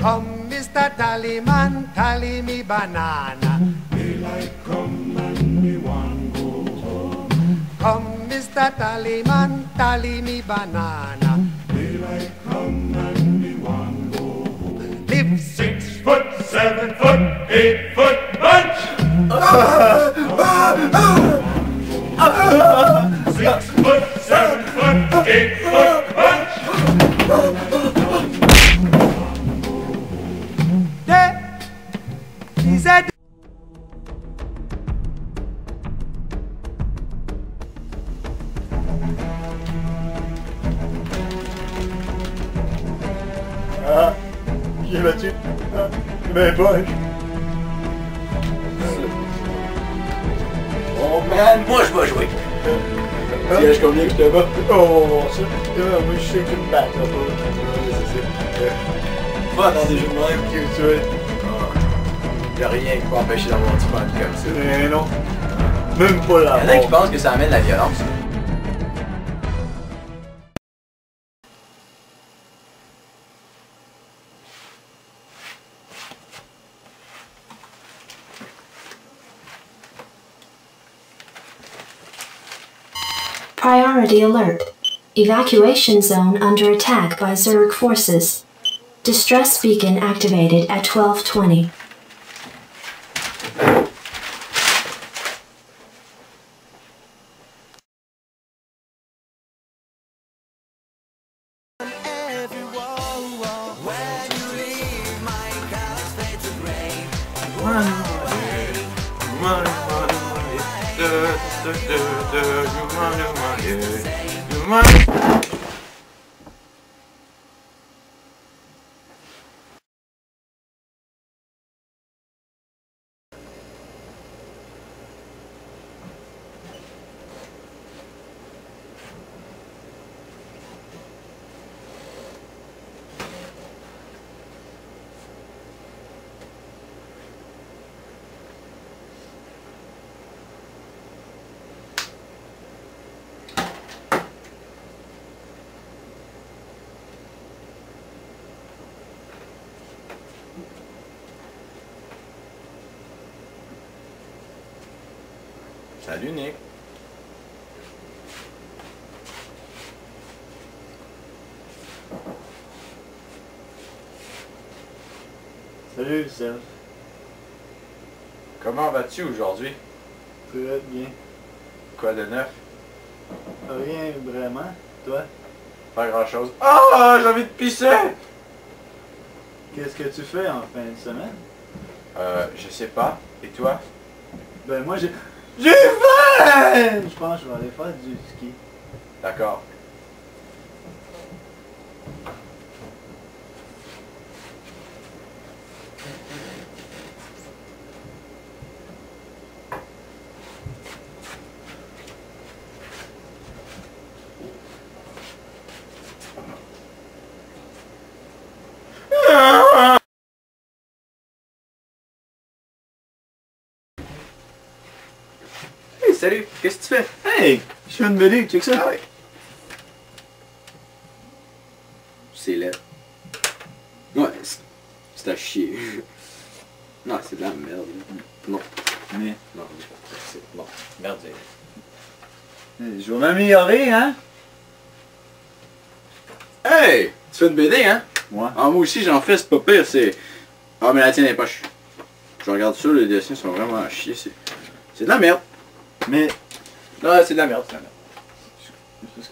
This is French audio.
Come, Mr. Tallyman, tally me banana. Daylight come and me one go home. Come, Mr. Tallyman, tally me banana. Daylight come and me one go home. Live Six foot, seven foot, eight foot bunch. Qui est battu Ah, mais bon. Moi je vais jouer. Tu gagnes combien que je te bats Oh, bon, ça. Ah, moi, je sais que tu me bats, là, ça. Pas dans des jeux de même. Tu es Y'a rien qui peut empêcher d'avoir du fun comme ça. Mais non. Même pas la Y'en a qui pensent que ça amène la violence. Priority alert. Evacuation zone under attack by Zerg forces. Distress beacon activated at 1220 do, do, do, do my, do my, yeah. do my. Salut Nick. Salut, Serge. Comment vas-tu aujourd'hui? Très bien. Quoi de neuf? Rien vraiment. Toi? Pas grand chose. Ah, j'ai envie de pisser! Qu'est-ce que tu fais en fin de semaine? Euh, je sais pas. Et toi? Ben moi j'ai... J'ai faim! Je pense que je vais aller faire du ski. D'accord. Hey, salut! Qu'est-ce que tu fais? Hey! Je fais une BD, check ça. Ah ouais. C'est laid. Ouais, c'est- à chier. non, c'est de la merde. Non, Mais, non, c'est bon. Merde. je vais m'améliorer, hein? Hey! Tu fais une BD, hein? Moi. Ah, moi aussi, j'en fais, c'est pas pire, c'est... Ah, mais la tienne est pas chie. Je regarde ça, les dessins sont vraiment à chier, c'est... C'est de la merde. Mais non, c'est de la merde, c'est de la merde.